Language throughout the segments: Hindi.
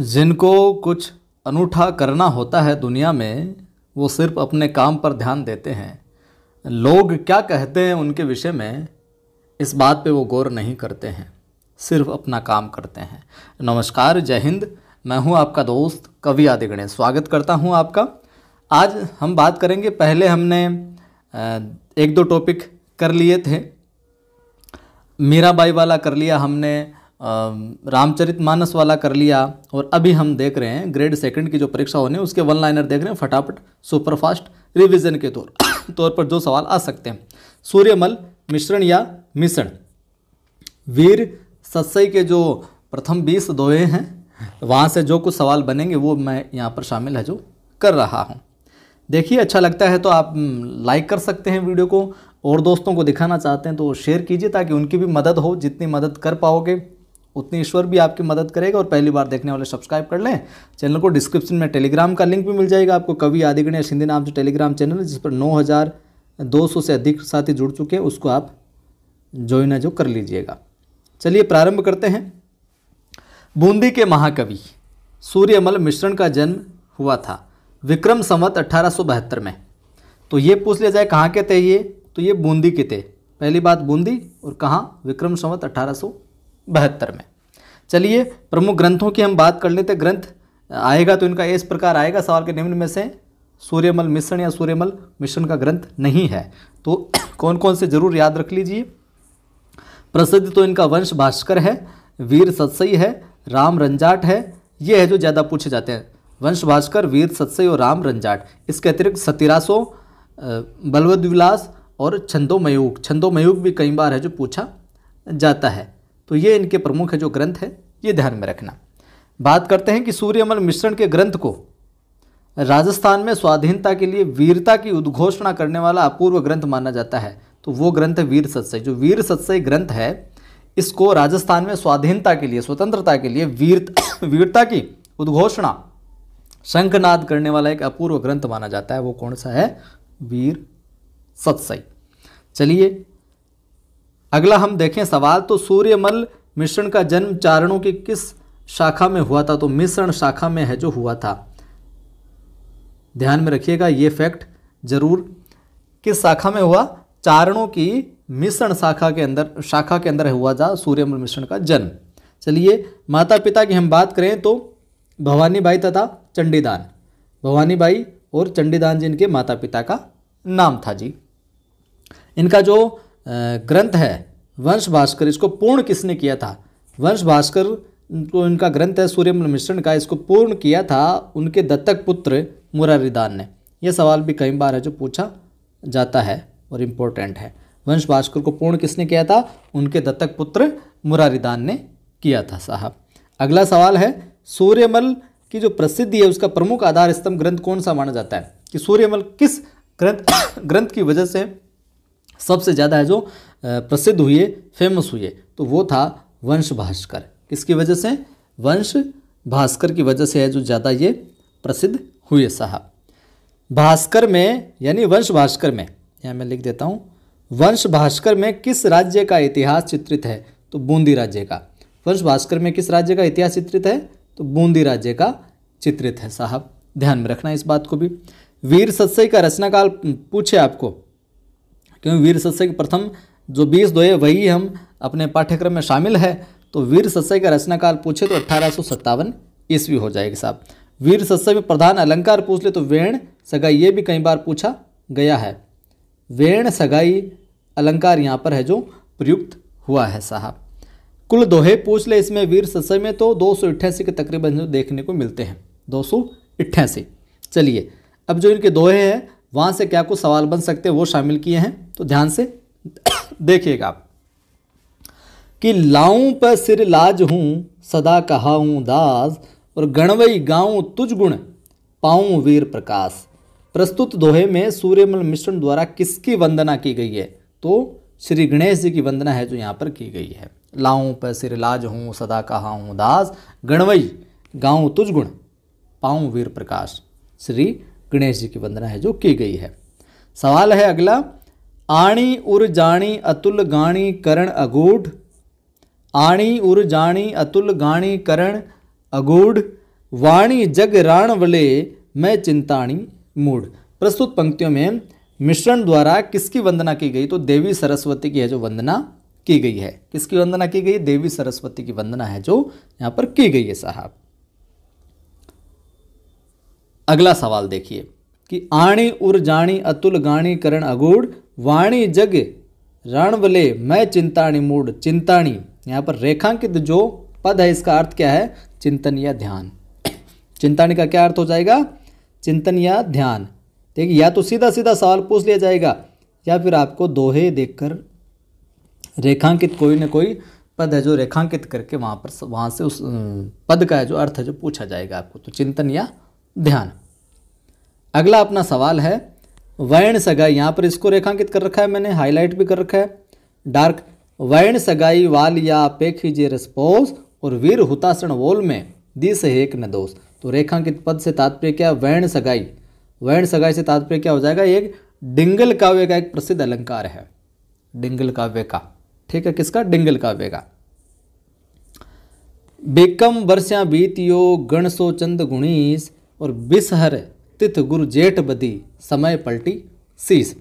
जिनको कुछ अनूठा करना होता है दुनिया में, वो सिर्फ़ अपने काम पर ध्यान देते हैं। लोग क्या कहते हैं उनके विषय में, इस बात पे वो गौर नहीं करते हैं। सिर्फ़ अपना काम करते हैं। नमस्कार, जय हिंद। मैं हूँ आपका दोस्त कवि आदि गणेश स्वागत करता हूँ आपका। आज हम बात करेंगे, पहले हमने एक दो टॉपिक कर लिए थे। मीराबाई वाला कर लिया हमने। रामचरित मानस वाला कर लिया और अभी हम देख रहे हैं ग्रेड सेकंड की जो परीक्षा होने, उसके वन लाइनर देख रहे हैं, फटाफट सुपरफास्ट रिवीजन के तौर तौर पर जो सवाल आ सकते हैं। सूर्यमल, मिश्रण या मिश्रण? वीर सत्सई के जो प्रथम बीस दोहे हैं, वहाँ से जो कुछ सवाल बनेंगे, वो मैं यहाँ पर शामिल है जो कर रहा हूँ। देखिए अच्छा लगता है तो आप लाइक कर सकते हैं वीडियो को, और दोस्तों को दिखाना चाहते हैं तो शेयर कीजिए ताकि उनकी भी मदद हो, जितनी मदद कर पाओगे। उतनी ईश्वर भी आपकी मदद करेगा और पहली बार देखने वाले सब्सक्राइब कर लें। चैनल को डिस्क्रिप्शन में टेलीग्राम का लिंक भी मिल जाएगा। आपको कवि आदिगण या सिंधी नाम से टेलीग्राम चैनल है, जिस पर नौ हज़ार दो सौ से अधिक साथी जुड़ चुके हैं, उसको आप ज्वाइन जो कर लीजिएगा। चलिए प्रारंभ करते हैं। बूंदी के महाकवि, सूर्यमल मिश्रण का जन्म हुआ था विक्रम संवत अट्ठारह में। तो ये पूछ लिया जाए कहाँ के थे ये? तो ये बूंदी के थे। पहली बात बूंदी और कहाँ? विक्रम संवत अट्ठारह बहत्तर में। चलिए, प्रमुख ग्रंथों की हम बात कर लेते ग्रंथ आएगा तो इनका इस प्रकार आएगा, सवाल के निम्न में से, सूर्यमल मिश्रण या सूर्यमल मिश्रण का ग्रंथ नहीं है। तो कौन कौन से ज़रूर याद रख लीजिए। प्रसिद्ध तो इनका वंश भास्कर है, वीर सत्सई है, राम रंजाट है। ये है जो ज़्यादा पूछे जाते हैं। वंश भास्कर, वीर सत्सई और राम रंजाट। इसके अतिरिक्त सतिरासो बलवद विलास और छंदोमयूक छंदोमयूक भी कई बार है जो पूछा जाता है। तो ये इनके प्रमुख है जो ग्रंथ है, ये ध्यान में रखना। बात करते हैं कि सूर्यमल मिश्रण के ग्रंथ को। राजस्थान में स्वाधीनता के लिए वीरता की उद्घोषणा करने वाला अपूर्व ग्रंथ माना जाता है। तो वो ग्रंथ है वीर सत्सई। जो वीर सत्सई ग्रंथ है, इसको राजस्थान में स्वाधीनता के लिए, स्वतंत्रता के लिए वीर, वीरता की उद्घोषणा, शंखनाद करने वाला एक अपूर्व ग्रंथ माना जाता है। वो कौन सा है? वीर सत्सई। चलिए अगला हम देखें सवाल तो सूर्यमल मिश्रण का जन्म चारणों की किस शाखा में हुआ था? तो मिश्रण शाखा में है जो हुआ था। ध्यान में रखिएगा, ये फैक्ट ज़रूर किस शाखा में हुआ? चारणों की मिश्रण शाखा के अंदर, शाखा के अंदर हुआ था सूर्यमल मिश्रण का जन्म। चलिए माता पिता की हम बात करें तो भवानी बाई तथा चंडीदान। भवानी बाई और चंडीदान जी इनके माता पिता का नाम था जी। इनका जो ग्रंथ है, वंश भास्कर, इसको पूर्ण किसने किया था? वंश भास्कर को इनका ग्रंथ है सूर्यमल मिश्रण का, इसको पूर्ण किया था उनके दत्तक पुत्र मुरारीदान ने। यह सवाल भी कई बार है जो पूछा जाता है और इम्पोर्टेंट है। वंश भास्कर को पूर्ण किसने किया था? उनके दत्तक पुत्र मुरारीदान ने किया था, साहब। अगला सवाल है, सूर्यमल की जो प्रसिद्धि है, उसका प्रमुख आधार स्तंभ ग्रंथ कौन सा माना जाता है? कि सूर्यमल किस ग्रंथ ग्रंथ की वजह से सबसे ज़्यादा है जो प्रसिद्ध हुए फ़ेमस हुए तो वो था वंश भास्कर। किसकी वजह से? वंश भास्कर की वजह से है जो ज़्यादा ये प्रसिद्ध हुए साहब। भास्कर में, यानी वंश भास्कर में, यहाँ मैं लिख देता हूँ, वंश भास्कर में किस राज्य का इतिहास चित्रित है? तो बूंदी राज्य का। वंश भास्कर में किस राज्य का इतिहास चित्रित है? तो बूंदी राज्य का चित्रित है साहब। ध्यान में रखना इस बात को भी। वीर सत्सई का रचनाकाल पूछे आपको। क्योंकि वीर सत्सय के प्रथम जो बीस दोहे, वही हम अपने पाठ्यक्रम में शामिल है। तो वीर सत्सय का रचनाकाल पूछे तो अट्ठारह सौ सत्तावन ईस्वी हो जाएगी साहब। वीर सत्सय में प्रधान अलंकार पूछ ले तो वेण सगाई, ये भी कई बार पूछा गया है। वेण सगाई अलंकार यहाँ पर है जो प्रयुक्त हुआ है साहब। कुल दोहे पूछ ले इसमें वीर सत्सय में तो दो सौ अठासी के तकरीबन देखने को मिलते हैं। दो सौ अट्ठासी। चलिए, अब जो इनके दोहे हैं वहाँ से क्या कुछ सवाल बन सकते हैं, वो शामिल किए हैं। तो ध्यान से देखिएगा आप कि लाऊं पर सिर लाज हूँ, सदा कहाऊँ दास, और गणवई गाऊँ तुझ गुण, पाऊँ वीर प्रकाश। प्रस्तुत दोहे में सूर्यमल मिश्रण द्वारा किसकी वंदना की गई है? तो श्री गणेश जी की वंदना है जो यहाँ पर की गई है। लाऊं पर सिर लाज हूँ, सदा कहाऊँ दास, गणवई गाऊँ तुझ गुण, पाऊँ वीर प्रकाश। श्री गणेश जी की वंदना है, जो की गई है। सवाल है अगला, आणी उर जाणी अतुल गाणी करण अगूढ़। आणी उर जाणी अतुल गाणी करण अगूढ़। वाणी जग राण वले मैं चिंताणी मूड प्रस्तुत पंक्तियों में मिश्रण द्वारा किसकी वंदना की गई? तो देवी सरस्वती की है, जो वंदना की गई है। किसकी वंदना की गई? देवी सरस्वती की वंदना है, जो यहाँ पर की गई है साहब। अगला सवाल देखिए कि आणी उर जाणी अतुल गाणी करण अगूढ़, वाणी जग रणवले मैं चिंताणी मूड चिंताणी। यहाँ पर रेखांकित जो पद है, इसका अर्थ क्या है? चिंतन या ध्यान। चिंताणी का क्या अर्थ हो जाएगा? चिंतन या ध्यान। देखिए, या तो सीधा सीधा सवाल पूछ लिया जाएगा, या फिर आपको दोहे देखकर रेखांकित कोई ना कोई पद है जो रेखांकित करके वहाँ पर वहाँ से उस पद का जो अर्थ है जो पूछा जाएगा आपको। तो चिंतन या ध्यान। अगला अपना सवाल है वैण सगाई यहाँ पर इसको रेखांकित कर रखा है मैंने हाईलाइट भी कर रखा है। डार्क वैण सगाई वाल या पेखी जे रसपोस और वीर हुतासण वोल में दिस एक न दोष। तो रेखांकित पद से तात्पर्य क्या वैण सगाई? वैण सगाई से तात्पर्य क्या हो जाएगा? एक डिंगल काव्य का एक प्रसिद्ध अलंकार है। डिंगल काव्य का। ठीक है, किसका? डिंगल काव्य का। बेकम वर्षा बीतियो गणसो चंद गुणीस और बिसहर तिथ गुरु जेठ बदी समय पलटी शीस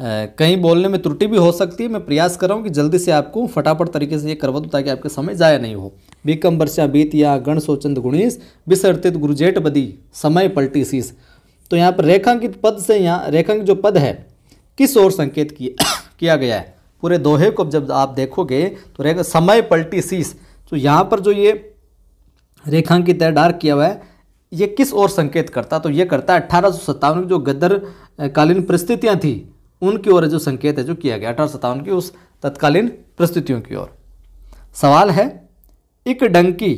कहीं बोलने में त्रुटि भी हो सकती है, मैं प्रयास कर रहा हूँ कि जल्दी से आपको फटाफट तरीके से ये करवा दूँ ताकि आपके समय ज़ाया नहीं हो। बीकम वर्षा बीत या गण सोचंद गुणीस बिसरतित गुरु जेठ बदी समय पलटी शीस तो यहाँ पर रेखांकित पद से यहाँ, रेखांकित जो पद है, किस ओर संकेत किया किया गया है? पूरे दोहे को जब आप देखोगे तो रेखा समय पलटी शीस तो यहाँ पर जो ये रेखांकित है, डार्क किया हुआ है ये किस ओर संकेत करता? तो ये करता है अठारह जो गदर कालीन परिस्थितियाँ थी, उनकी ओर जो संकेत है जो किया गया, अठारह की उस तत्कालीन परिस्थितियों की ओर। सवाल है, इक डंकी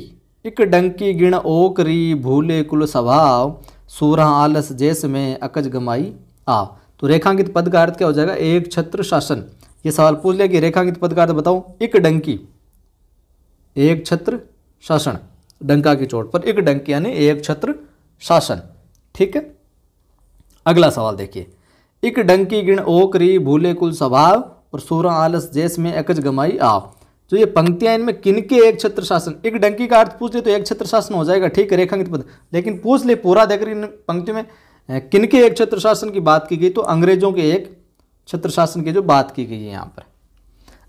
इक डंकी गिण ओकरी, भूले कुल स्वभाव सूरह आलस जैस में अकज गमाई, आ। तो रेखांकित पद का अर्थ क्या हो जाएगा? एक छत्र शासन। ये सवाल पूछ लिया कि रेखांकित पद का अर्थ बताओ एक डंकी, एक छत्र शासन। डंका की चोट पर, एक डंकी यानी एक छत्र शासन। ठीक है? अगला सवाल देखिए। एक डंकी गिण ओकरी भूले कुल स्वभाव और सोरा आलस जैस में एकज गमाई आव। जो ये पंक्तियाँ इनमें किनके एक छत्र शासन? एक डंकी का अर्थ पूछ ले तो एक छत्र शासन हो जाएगा, ठीक है, रेखांकित पद। लेकिन पूछ ले पूरा देखकर इन पंक्तियों में किनके एक छत्र शासन की बात की गई? तो अंग्रेज़ों के एक छत्र शासन की जो बात की गई है यहाँ पर।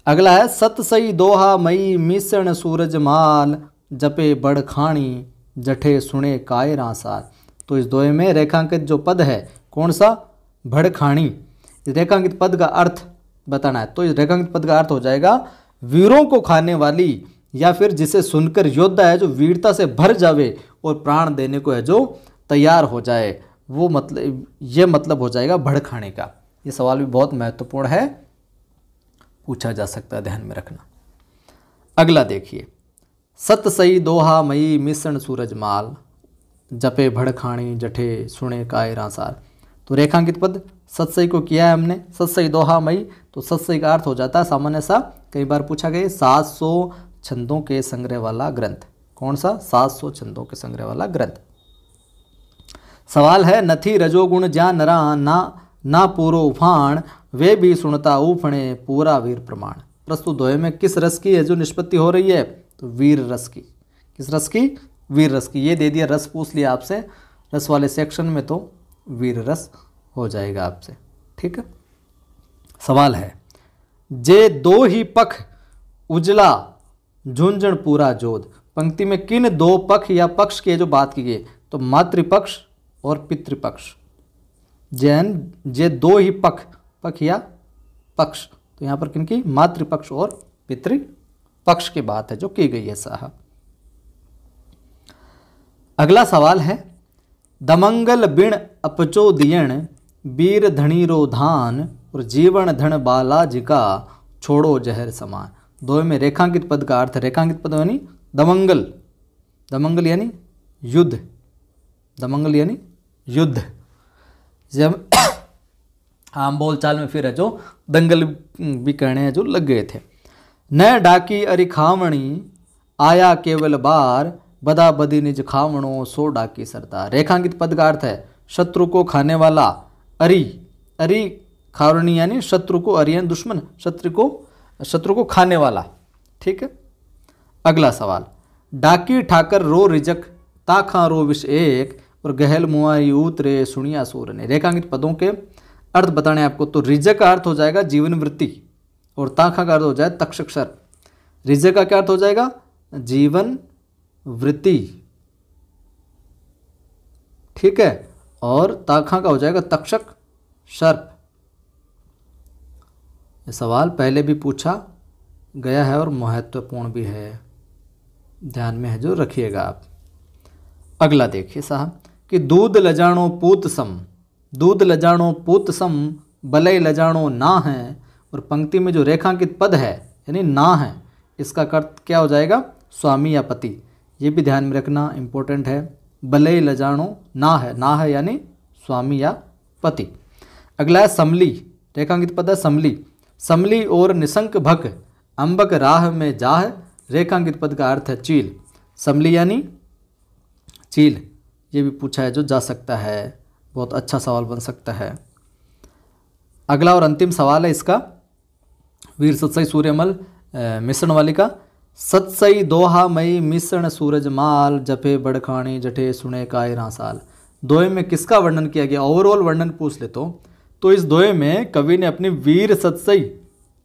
अगला है, सत सई दोहा मई मिश्रण सूरज माल जपे बड़ खाणी, जठे सुने काय रासार। तो इस दोहे में रेखांकित जो पद है, कौन सा? भड़खाणी रेखांकित पद का अर्थ बताना है। तो इस रेखांकित पद का अर्थ हो जाएगा, वीरों को खाने वाली, या फिर जिसे सुनकर योद्धा है जो वीरता से भर जावे और प्राण देने को है जो तैयार हो जाए। वो मतलब ये मतलब हो जाएगा भड़खाने का। ये सवाल भी बहुत महत्वपूर्ण है। पूछा जा सकता है, ध्यान में रखना। अगला देखिए। सत सई दोहा मई मिश्रण सूरज माल। जपे भड़खाणी जठे सुने काय रासार तो रेखांकित पद, सत्सई को किया है हमने, सत्सई दोहा मई। तो सत्सई का अर्थ हो जाता है सामान्य सा, कई बार पूछा गया, सात सौ छंदों के संग्रह वाला ग्रंथ। कौन सा? सात सौ छंदों के संग्रह वाला ग्रंथ। सवाल है, नथी रजोगुण ज्या नरा, ना ना पूरो उफाण, वे भी सुनता उफणे पूरा वीर प्रमाण। प्रस्तुत दोहे में किस रस की है जो निष्पत्ति हो रही है? तो वीर रस की। किस रस की? वीर रस की। ये दे दिया, रस पूछ लिया आपसे। रस वाले सेक्शन में तो वीर रस हो जाएगा आपसे। ठीक है? सवाल है, जे दो ही पख उजला, झुंझुन पूरा जोध। पंक्ति में किन दो पक्ष या पक्ष की जो बात की गई तो मातृपक्ष और पितृपक्ष। जैन, जे दो ही पक्ष पक्ष या पक्ष। तो यहाँ पर किन की? मातृपक्ष और पितृ पक्ष की बात है जो की गई है, साहब। अगला सवाल है, दमंगल बिण अपचोदियण वीर धनी रोधान और जीवन धन बालाजी का छोड़ो जहर समान। दो में रेखांकित पद का अर्थ रेखांकित पद यानी दमंगल। दमंगल यानी युद्ध। दमंगल यानी युद्ध। जब आम बोल चाल में फिर है जो दंगल भी कहने हैं, जो लग गए थे। न डाकी अरि खावणी, आया केवल बार, बदा बदी निज खावणो, सो डाकी सरदार। रेखांकित पद का अर्थ है, शत्रु को खाने वाला अरि। अरि खावणी यानी शत्रु को अरियन दुश्मन, शत्रु को शत्रु को खाने वाला। ठीक है? अगला सवाल। डाकी ठाकर रो रिजक, ताखा रो विष एक, और गहल मुआई उतरे सुनिया सूर ने। रेखांकित पदों के अर्थ बताने आपको तो रिजक का अर्थ हो जाएगा जीवन वृत्ति। और ताखा का अर्थ हो जाए तक्षक्षर। रिजक का क्या अर्थ हो जाएगा? जीवन वृत्ति। ठीक है? और ताखा का हो जाएगा तक्षक सर्प ये सवाल पहले भी पूछा गया है और महत्वपूर्ण भी है। ध्यान में है जो रखिएगा आप। अगला देखिए साहब कि दूध लजाणो पूत सम। दूध लजाणो पूत सम बलय लजाणो ना है और पंक्ति में जो रेखांकित पद है, यानी ना है, इसका अर्थ क्या हो जाएगा? स्वामी या पति। ये भी ध्यान में रखना इम्पोर्टेंट है। बलय लजाणो ना है ना है यानी स्वामी या पति। अगला है समली। रेखांकित पद है समली। समली और निशंक भक, अंबक राह में जाह, रेखांकित पद का अर्थ है चील। समली यानी चील। ये भी पूछा है जो जा सकता है। बहुत अच्छा सवाल बन सकता है। अगला और अंतिम सवाल है इसका। वीर सत्सई सूर्यमल मिश्रण वाली का सत्सई दोहा मई, मिश्रण सूरज माल, जपे बड़खाणी जठे सुने कायरा साल दोहे में किसका वर्णन किया गया? ओवरऑल वर्णन पूछ हो। तो इस दोहे में कवि ने अपनी वीर सत्सई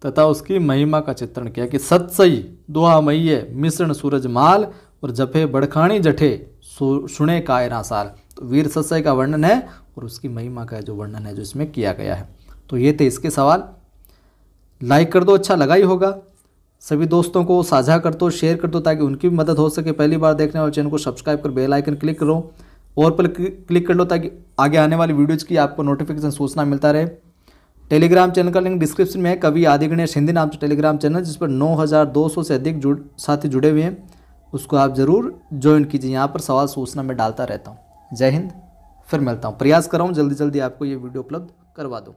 तथा उसकी महिमा का चित्रण किया कि सत्सई दोहा मई है, मिश्रण सूरज माल और जफे बड़खाणी जठे सुने कायरा साल तो वीर सत्सई का वर्णन है और उसकी महिमा का जो वर्णन है, जो इसमें किया गया है। तो ये थे इसके सवाल। लाइक कर दो अच्छा लगा ही होगा। सभी दोस्तों को साझा कर दो, शेयर कर दो, ताकि उनकी भी मदद हो सके। पहली बार देखने वाले चैनल को सब्सक्राइब कर बेल आइकन क्लिक करो और पर क्लिक कर लो, ताकि आगे आने वाली वीडियोज़ की आपको नोटिफिकेशन सूचना मिलता रहे। टेलीग्राम चैनल का लिंक डिस्क्रिप्शन में है। कभी आदि गणेश हिंदी नाम से टेलीग्राम चैनल, जिस पर 9200 से अधिक जुड़, साथी जुड़े हुए हैं। उसको आप ज़रूर ज्वाइन कीजिए। यहाँ पर सवाल सूचना में डालता रहता हूँ। जय हिंद। फिर मिलता हूँ। प्रयास कर रहा हूँ जल्दी जल्दी आपको ये वीडियो उपलब्ध करवा दूँ।